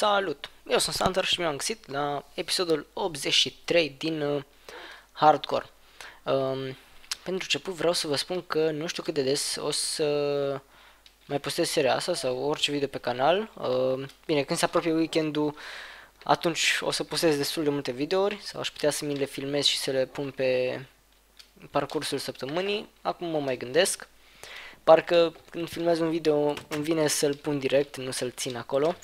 Salut! Eu sunt Santar și mi-am găsit la episodul 83 din uh, Hardcore. Um, pentru început vreau să vă spun că nu știu cât de des o să mai postez seria asta sau orice video pe canal. Uh, bine, când se apropie weekendul, atunci o să postez destul de multe videouri sau aș putea să mi le filmez și să le pun pe parcursul săptămânii. Acum mă mai gândesc. Parcă când filmez un video îmi vine să-l pun direct, nu să-l țin acolo.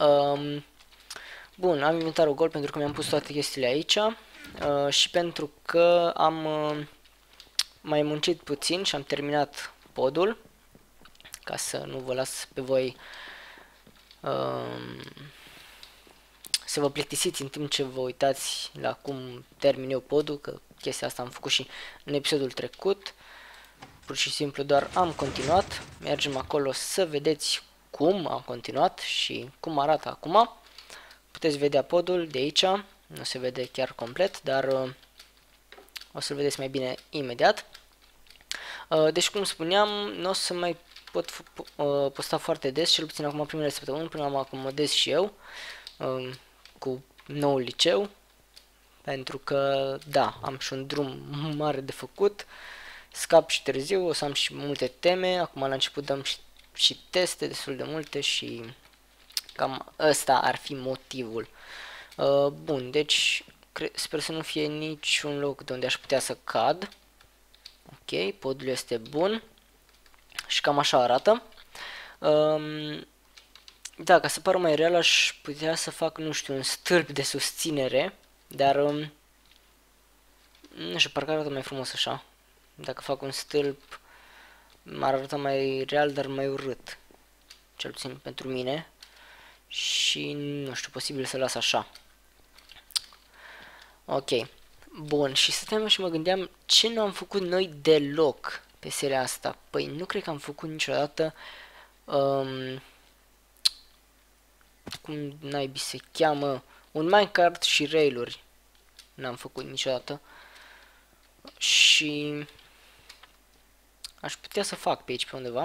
Um, bun, am inventarul gol pentru că mi-am pus toate chestiile aici uh, și pentru că am uh, mai muncit puțin și am terminat podul ca să nu vă las pe voi uh, să vă plictisiți în timp ce vă uitați la cum termin eu podul, că chestia asta am făcut și în episodul trecut. Pur și simplu doar am continuat, mergem acolo să vedeți cum am continuat și cum arată acum. Puteți vedea podul de aici, nu se vede chiar complet, dar uh, o să-l vedeți mai bine imediat. Uh, deci, cum spuneam, nu o să mai pot uh, posta foarte des, cel puțin acum primele săptămâni, până mă acomodez și eu uh, cu noul liceu, pentru că, da, am și un drum mare de făcut, scap și târziu, o să am și multe teme, acum la început dăm și și teste destul de multe și cam ăsta ar fi motivul. Uh, bun, deci sper să nu fie niciun loc de unde aș putea să cad. Ok, podul este bun și cam așa arată. Um, da, ca să pară mai real aș putea să fac, nu știu, un stâlp de susținere, dar um, nu știu, parcă arată mai frumos așa. Dacă fac un stâlp m-ar arăta mai real, dar mai urât. Cel puțin pentru mine. Și nu știu, posibil să las așa. Ok. Bun, și stăteam și mă gândeam ce nu am făcut noi deloc pe seria asta. Păi nu cred că am făcut niciodată um, cum naibii se cheamă un Minecraft și railuri. N-am făcut niciodată. Și Aș putea să fac pe aici pe undeva.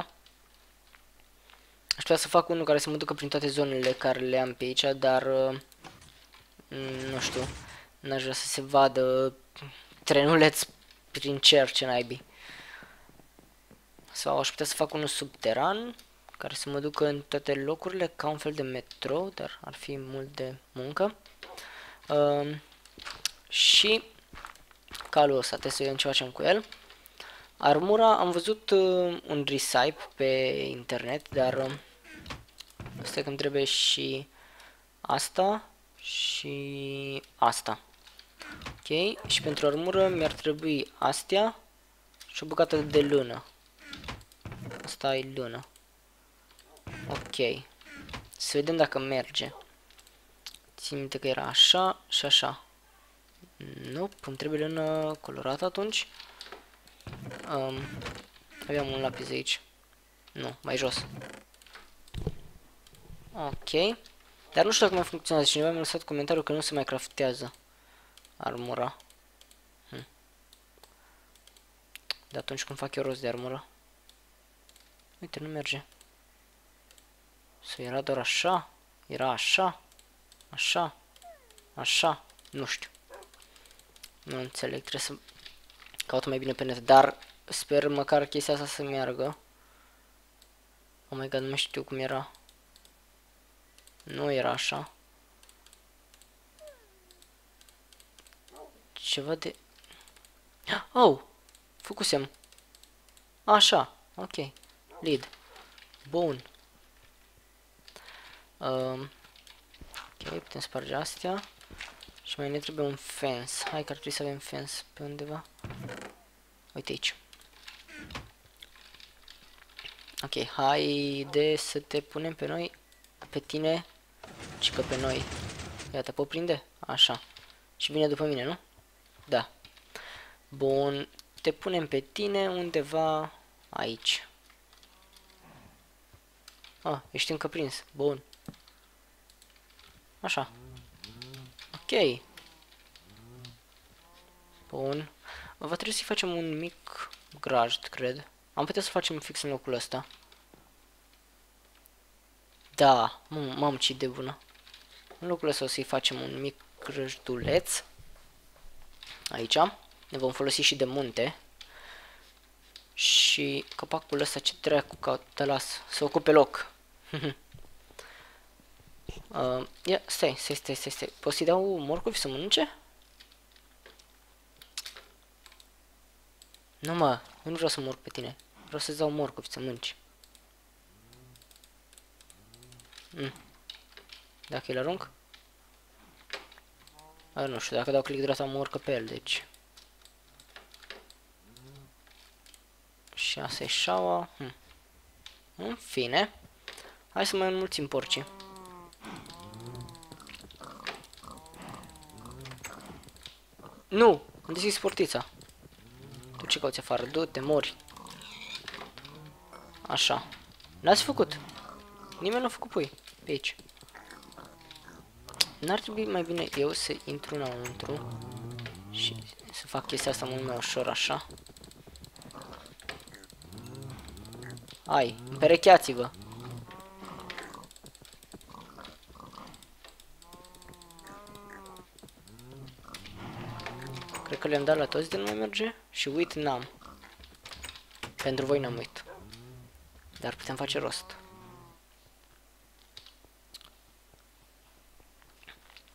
Aș putea să fac unul care să mă ducă prin toate zonele care le am pe aici, dar... Uh, nu știu. N-aș vrea să se vadă trenuleț prin cer, ce naibii. Sau aș putea să fac unul subteran, care să mă ducă în toate locurile, ca un fel de metro, dar ar fi mult de muncă. Uh, și calul ăsta, trebuie să vedem ce facem cu el. Armura, am văzut uh, un recipe pe internet, dar uh, asta că îmi trebuie și asta și asta. Ok, și pentru armură mi-ar trebui astea și o bucată de lână. Asta e lână. Ok. Să vedem dacă merge. Țin minte că era așa și așa. Nu, îmi trebuie lână colorată atunci. Um, aveam un lapis aici. Nu, mai jos. Ok. Dar nu știu dacă mai funcționează. Cineva mi-a lăsat comentariul că nu se mai craftează armura. Hm. De atunci cum fac eu rost de armură? Uite, nu merge. Să era doar așa? Era așa? Așa? Așa? Nu știu. Nu înțeleg, trebuie să Caut mai bine pe net, dar sper măcar chestia asta să meargă. Oh my god, nu mai știu cum era. Nu era așa. Ceva de... Oh! Făcusem. Așa, ok. Lead. Bun. Um, ok, putem sparge astea. Și mai ne trebuie un fence. Hai că ar trebui să avem fence pe undeva. Uite aici. Ok, hai de să te punem pe noi, pe tine, și că pe noi. Iată, pot prinde? Așa. Și vine după mine, nu? Da. Bun, te punem pe tine undeva aici. Ah, ești încă prins. Bun. Așa. Ok. Bun. Va trebui să facem un mic grajd, cred. Am putea să facem fix în locul ăsta. Da, mamă ce de bună. În locul ăsta o să-i facem un mic răjduleț. Aici. Ne vom folosi și de munte. Și capacul ăsta ce dracu ca te las să ocupe loc. uh, ia, stai, stai, stai, stai, stai. Poți să-i dau morcovi să mănânce? Nu mă, eu nu vreau să mor pe tine. Vreau să-ți dau morcovi să mănânci. Mm. Dacă îl arunc? A, nu știu, dacă dau click dreapta mă urcă pe el, deci... Și asta e șaua. Hm. În fine. Hai să mai înmulțim porcii. Nu! Am deschis portița. Tu ce cauți afară? Du-te, mori. Așa. N-ați făcut. Nimeni nu a făcut pui. Pe aici. N-ar trebui mai bine eu să intru înăuntru și să fac chestia asta mult mai ușor așa. Hai, împerecheați-vă! Cred că le-am dat la toți de nu mai merge și uit n-am. Pentru voi n-am uit. Dar putem face rost.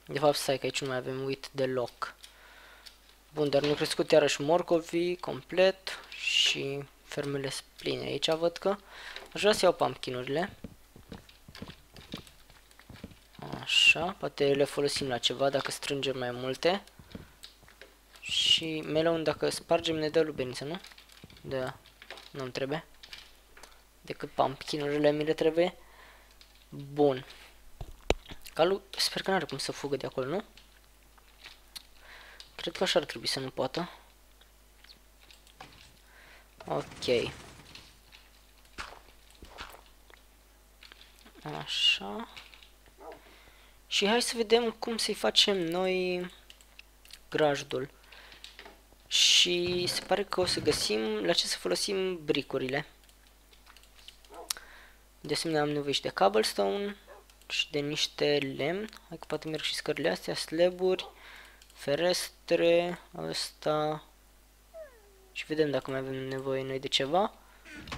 De fapt, stai că aici nu mai avem uit deloc. Bun, dar nu crescut iarăși morcovii complet și fermele pline. Aici văd că aș vrea să iau pumpkinurile. Așa, poate le folosim la ceva dacă strângem mai multe. Și melon dacă spargem ne dă lubeniță, nu? Da, nu-mi trebuie. Decât pumpkinurile mi le trebuie. Bun. Calul, sper că n-are cum să fugă de acolo, nu? Cred că așa ar trebui să nu poată. Ok. Așa. Și hai să vedem cum să-i facem noi grajdul. Și se pare că o să găsim la ce să folosim bricurile. De asemenea am nevoie și de cobblestone și de niște lemn. Hai că poate merg și scările astea, slaburi, ferestre, asta. Și vedem dacă mai avem nevoie noi de ceva.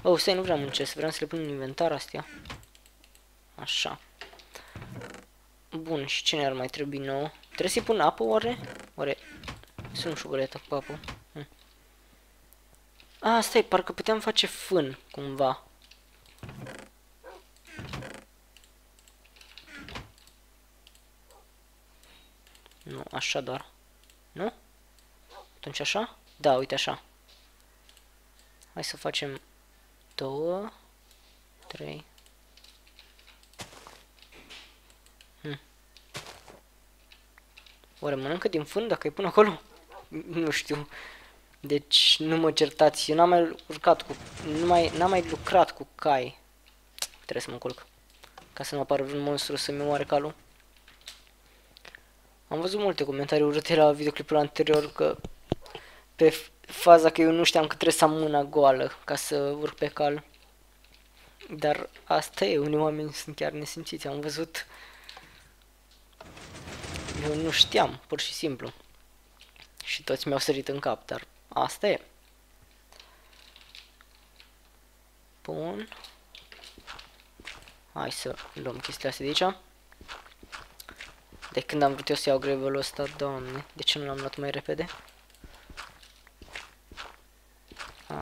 Oh, stai, nu vreau muncesc, vreau să le pun în inventar astea. Așa. Bun, și ce ne-ar mai trebui nou? Trebuie să-i pun apă, oare? Oare? Sunt șuguletă cu apă. Hm. Ah, stai, parcă puteam face fân, cumva. Nu, așa doar. Nu? Atunci așa? Da, uite așa. Hai să facem două, trei. Hm. Oare mănâncă din fân dacă îi pun acolo? Nu știu. Deci nu mă certați. Eu n-am mai urcat cu... Nu mai, n-am mai lucrat cu cai. Trebuie să mă culc. Ca să nu apară un monstru să-mi omoare calul. Am văzut multe comentarii urâte la videoclipul anterior că pe faza că eu nu știam că trebuie să am mâna goală ca să urc pe cal. Dar asta e, unii oameni sunt chiar nesimțiți, am văzut. Eu nu știam, pur și simplu. Și toți mi-au sărit în cap, dar asta e. Bun. Hai să luăm chestia astea de aici. De când am vrut eu să iau grevelul ăsta, doamne, de ce nu l-am luat mai repede?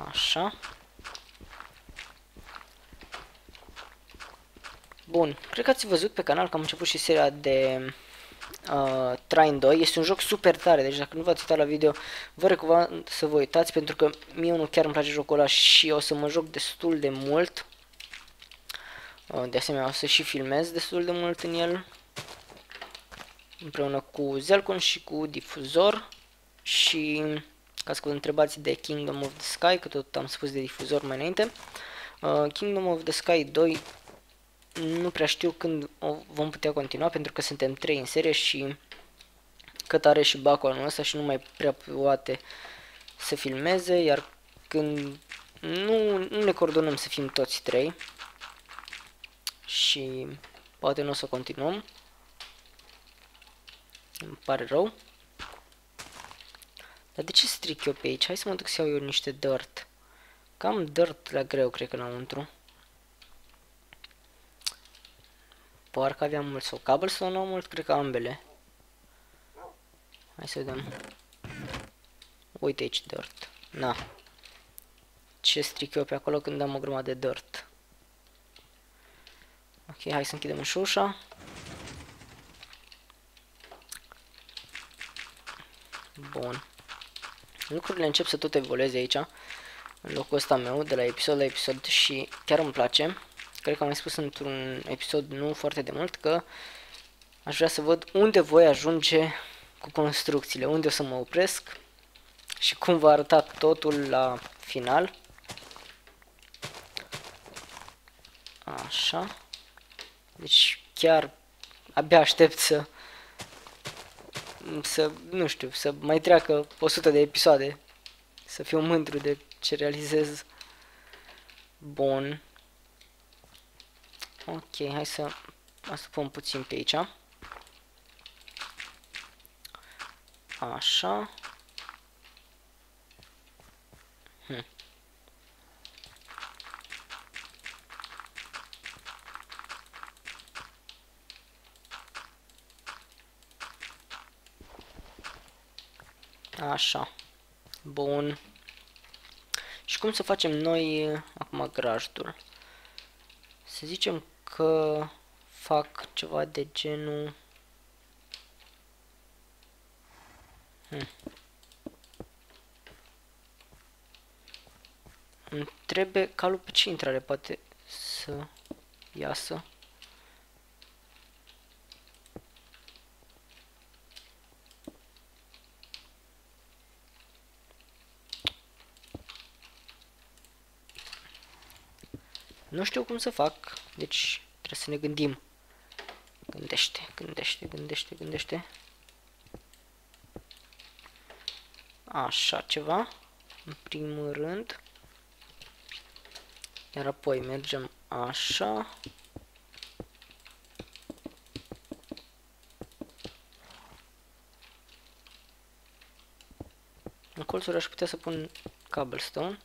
Așa. Bun, cred că ați văzut pe canal că am început și seria de uh, Train 2. Este un joc super tare, deci dacă nu v-ați uitat la video, vă recomand să vă uitați pentru că mie unul chiar îmi place jocul ăla și o să mă joc destul de mult. Uh, de asemenea, o să și filmez destul de mult în el împreună cu Zelcon și cu difuzor și ca să vă întrebați de Kingdom of the Sky, că tot am spus de difuzor mai înainte, uh, Kingdom of the Sky 2 nu prea știu când o vom putea continua pentru că suntem 3 în serie și cât are și bacul anul ăsta și nu mai prea poate să filmeze, iar când nu, nu ne coordonăm să fim toți 3, și poate nu o să continuăm. Îmi pare rău. Dar de ce stric eu pe aici? Hai să mă duc să iau eu niște dirt. Cam dirt la greu, cred că înăuntru. Parcă aveam mult sau cobblestone sau nu mult, cred că ambele. Hai să vedem. Uite aici dirt. Na. Ce stric eu pe acolo când am o grămadă de dirt. Ok, hai să închidem și ușa. Bun. Lucrurile încep să tot evolueze aici, în locul ăsta meu, de la episod la episod și chiar îmi place. Cred că am mai spus într-un episod nu foarte de mult că aș vrea să văd unde voi ajunge cu construcțiile, unde o să mă opresc și cum va arăta totul la final. Așa. Deci chiar abia aștept să să, nu știu, să mai treacă 100 de episoade. Să fiu mândru de ce realizez. Bun. Ok, hai să asupăm puțin pe aici. Așa. Hm. Așa. Bun. Și cum să facem noi acum grajdul? Să zicem că fac ceva de genul... Hmm. Îmi trebuie calul pe ce intrare poate să iasă. Nu știu cum să fac, deci trebuie să ne gândim. Gândește, gândește, gândește, gândește. Așa ceva, în primul rând. Iar apoi mergem așa. În colțuri aș putea să pun cobblestone.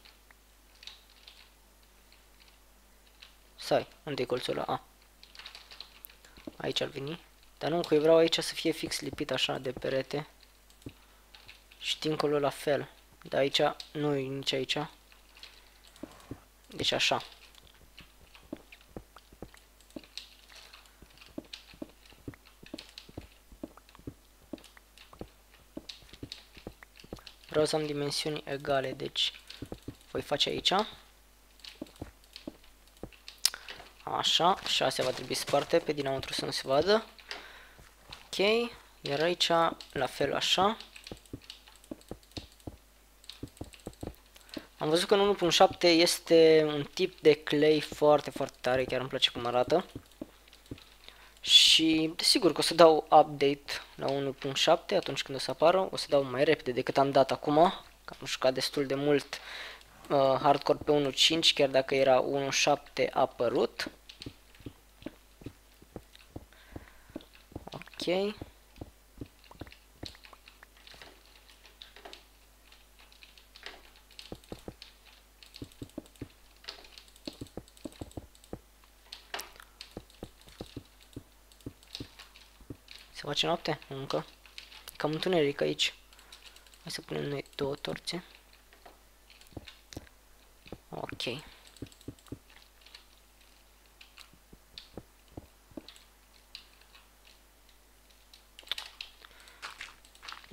Stai, unde e colțul ăla? A. Aici ar veni. Dar nu, că eu vreau aici să fie fix lipit așa de perete. Și dincolo la fel. Dar aici nu e nici aici. Deci așa. Vreau să am dimensiuni egale, deci voi face aici. Așa, 6 va trebui sparte pe dinăuntru să nu se vadă. Ok, iar aici la fel așa. Am văzut că în 1.7 este un tip de clay foarte, foarte tare, chiar îmi place cum arată. Și desigur că o să dau update la 1.7 atunci când o să apară, o să dau mai repede decât am dat acum, că am jucat destul de mult uh, hardcore pe 1.5, chiar dacă era 1.7 apărut. Ok. Se face noapte? Încă. Cam întuneric aici. Hai să punem noi două torțe. Ok.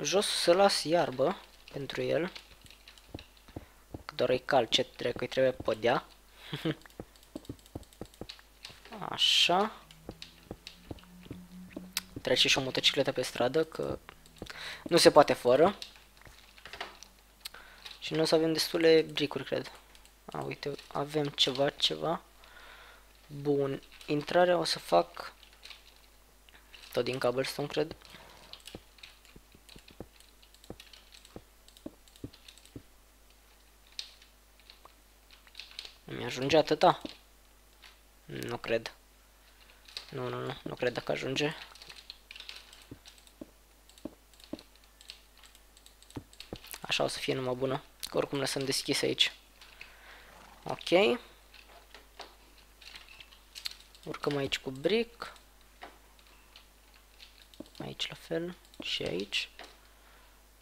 Jos să las iarbă pentru el. Că doar îi calce, trebuie că îi trebuie podea. Așa. Trece și o motocicletă pe stradă, că nu se poate fără. Și nu o să avem destule bricuri, cred. A, uite, avem ceva, ceva. Bun. Intrarea o să fac tot din cobblestone, cred. Mi-ajunge atâta? Nu cred. Nu, nu, nu, nu cred că ajunge. Așa o să fie numai bună. Că oricum lăsăm deschis aici. Ok. Urcăm aici cu brick. Aici la fel. Și aici.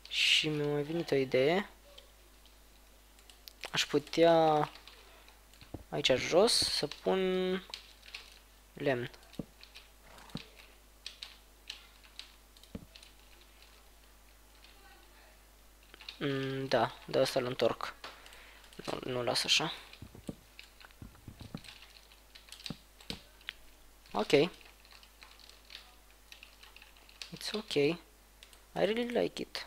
Și mi-a mai venit o idee. Aș putea aici jos să pun lemn. Mm, da, de asta îl întorc. Nu, nu las așa. Ok. It's ok. I really like it.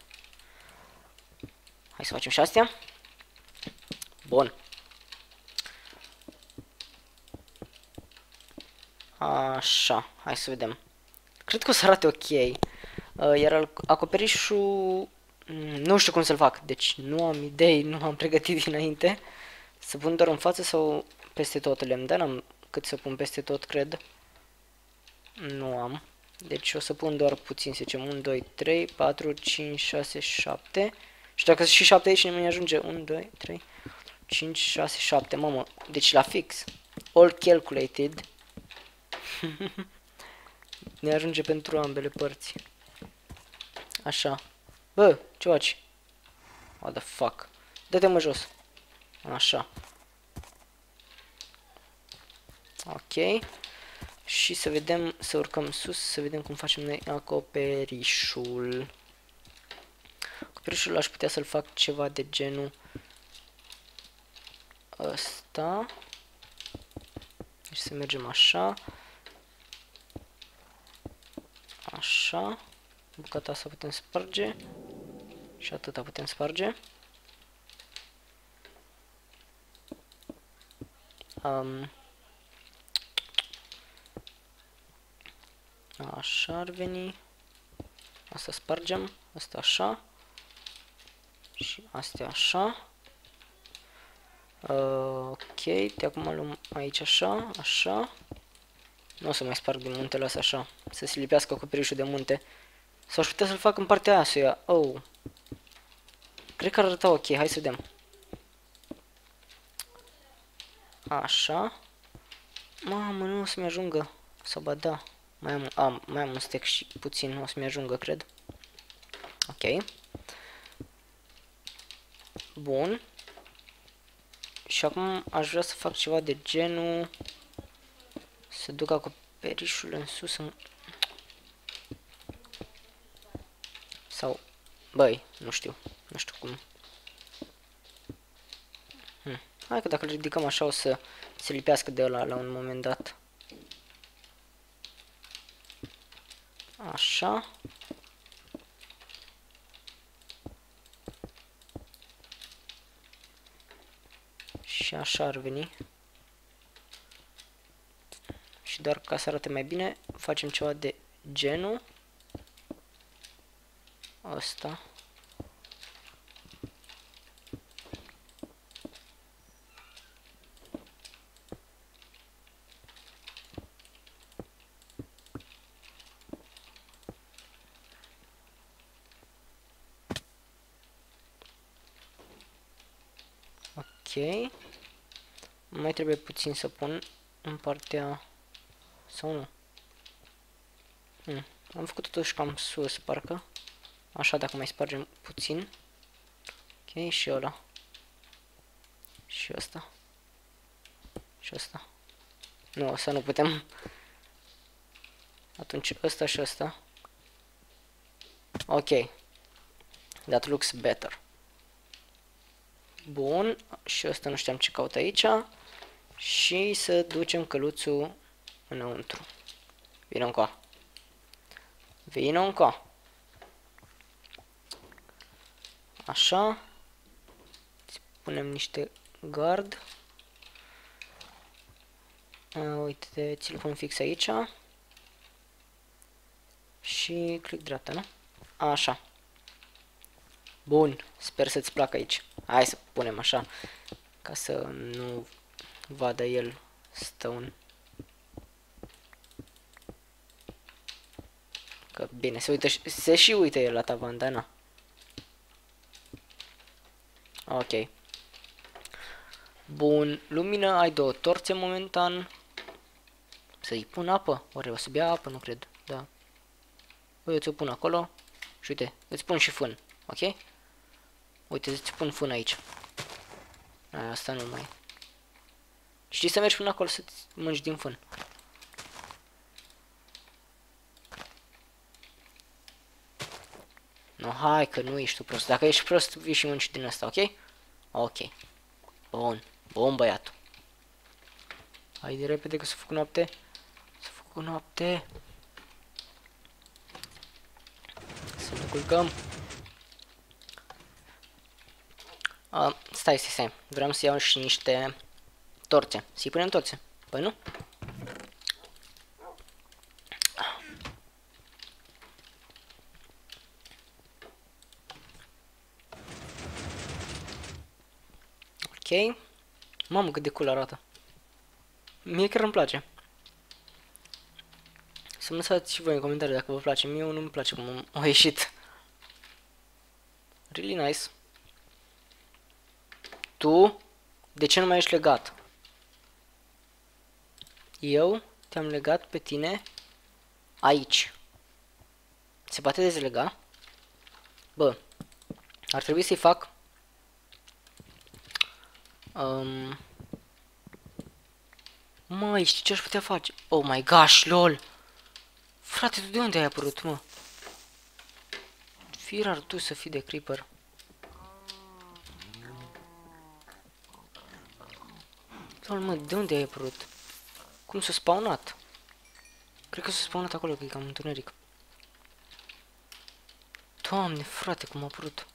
Hai să facem și astea. Bun. Așa, hai să vedem. Cred că o să arate ok. Uh, iar acoperișul mm, nu știu cum să-l fac, deci nu am idei, nu am pregătit dinainte. Să pun doar în față sau peste tot lemn, dar n-am cât să pun peste tot, cred. Nu am. Deci o să pun doar puțin, să zicem 1, 2, 3, 4, 5, 6, 7. Și dacă și 7 aici ne mai ajunge 1, 2, 3, 5, 6, 7, mamă. Deci la fix. All calculated. Ne ajunge pentru ambele părți. Așa. Bă, ce faci? What the fuck? Dă-te mă jos. Așa. Ok. Și să vedem, să urcăm sus, să vedem cum facem noi acoperișul. Acoperișul aș putea să-l fac ceva de genul ăsta. Deci să mergem așa. Așa. Bucata asta putem sparge. Și atâta putem sparge. Um, Așa ar veni. Asta spargem. Asta așa. Și astea așa. Uh, ok, de acum luăm aici așa, așa. Nu o să mai sparg din muntele ăsta așa, să se lipească acoperișul de munte. Sau aș putea să-l fac în partea aia, să ia. Oh. Cred că ar arăta ok, hai să vedem. Așa. Mamă, nu o să-mi ajungă. Sau ba da. Mai am, am, mai am un stack și puțin, o să-mi ajungă, cred. Ok. Bun. Și acum aș vrea să fac ceva de genul... Să duc acoperișul în sus în... Sau... Băi, nu știu. Nu știu cum. Hm. Hai că dacă îl ridicăm așa o să se lipească de ăla la un moment dat. Așa. Și așa ar veni. Și doar ca să arate mai bine, facem ceva de genul ăsta. Ok. Mai trebuie puțin să pun în partea... Sau nu? Hmm. Am făcut totuși cam sus, parcă. Așa, dacă mai spargem puțin. Ok, și ăla. Și ăsta. Și ăsta. Nu, să nu putem. Atunci ăsta și ăsta. Ok. That looks better. Bun, și ăsta nu știam ce caut aici. Și să ducem căluțul înăuntru. Vino încă. Vino încă. Așa. Punem niște gard. A, uite, ți-l pun fix aici. Și click dreapta, nu? Așa. Bun, sper să-ți placă aici. Hai să punem așa, ca să nu vadă el stone. Bine, se, uită, se și uită el la tavan, dar na. Ok. Bun, lumină, ai două torțe momentan. Să-i pun apă? Oare o să bea apă? Nu cred. Da. Păi eu ți-o pun acolo. Și uite, îți pun și fân. Ok? Uite, îți pun fân aici. A, asta nu mai. Știi să mergi până acolo să-ți mânci din fân. No, hai că nu ești tu prost. Dacă ești prost, vii și mânci din asta, ok? Ok. Bun. Bun, băiatul. Hai de repede că s-a făcut noapte. S-a făcut noapte. Să ne culcăm. A, stai, stai, stai. Vreau să iau și niște torțe. Să-i punem torțe. Păi nu? Ok. Mamă, cât de cool arată. Mie chiar îmi place. Să-mi lăsați și voi în comentarii dacă vă place. Mie nu-mi place cum a ieșit. Really nice. Tu? De ce nu mai ești legat? Eu te-am legat pe tine aici. Se poate dezlega? Bă, ar trebui să-i fac Um... Măi, știi ce aș putea face? Oh my gosh, lol! Frate, tu de unde ai apărut, mă? Firar tu să fii de creeper. Lol, mă, de unde ai apărut? Cum s-a spawnat? Cred că s-a spawnat acolo, că e cam întuneric. Doamne, frate, cum a apărut.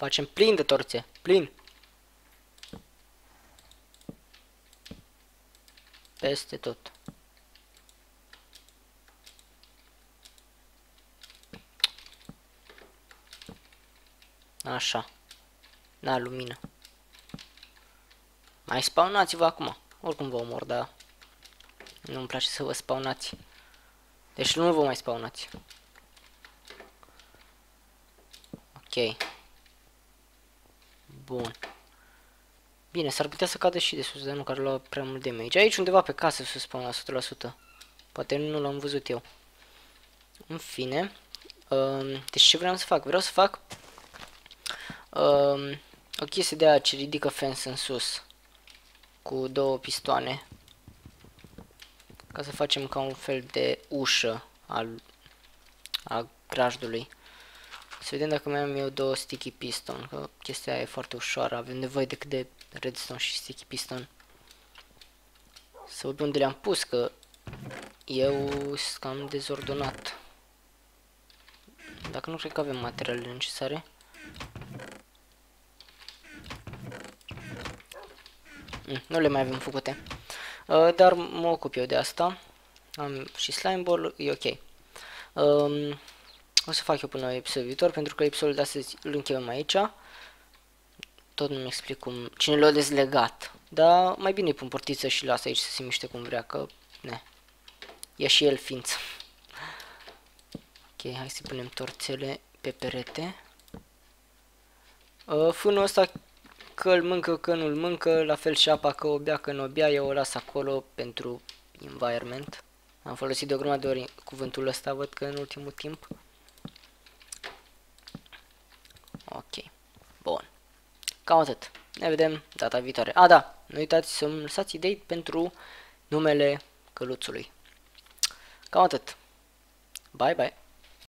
Facem plin de torțe. Plin. Peste tot. Așa. Na, lumină. Mai spawnați-vă acum. Oricum vă omor, dar nu-mi place să vă spawnați. Deci nu vă mai spawnați. Ok. Bun. Bine, s-ar putea să cadă și de sus, dar nu care lua prea mult damage. Aici undeva pe casă să spun la 100%. Poate nu l-am văzut eu. În fine. Um, deci ce vreau să fac? Vreau să fac um, o chestie de aia ce ridică fence în sus. Cu două pistoane. Ca să facem ca un fel de ușă al a grajdului. Să vedem dacă mai am eu două sticky piston, că chestia e foarte ușoară, avem nevoie decât de redstone și sticky piston. Să văd unde le-am pus, că eu sunt cam dezordonat. Dacă nu cred că avem materialele necesare. Mm, nu le mai avem făcute. Uh, dar mă ocup eu de asta. Am și slime ball, e ok. Um, o să fac eu până episodul viitor, pentru că episodul de astăzi îl încheiem aici. Tot nu-mi explic cum... Cine l-a dezlegat. Dar mai bine îi pun portiță și lasă aici să se miște cum vrea, că... Ne. E și el ființă. Ok, hai să punem torțele pe perete. Uh, fânul ăsta că îl mâncă, că nu-l mâncă, la fel și apa că o bea, că nu o bea, eu o las acolo pentru environment. Am folosit de o grămadă de ori cuvântul ăsta, văd că în ultimul timp. Ok. Bun. Cam atât. Ne vedem data viitoare. A, da, nu uitați să-mi lăsați idei pentru numele căluțului. Cam atât. Bye, bye.